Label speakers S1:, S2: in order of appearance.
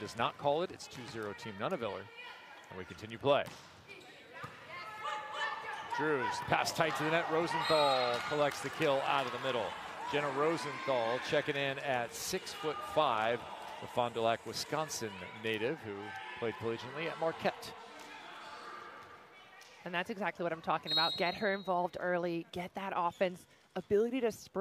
S1: does not call it. It's 2-0 Team Nunaviller. And we continue play. Drews, pass tight to the net. Rosenthal collects the kill out of the middle. Jenna Rosenthal checking in at six foot five, the Fond du Lac, Wisconsin native who played collegiately at Marquette.
S2: And that's exactly what I'm talking about. Get her involved early, get that offense ability to spread.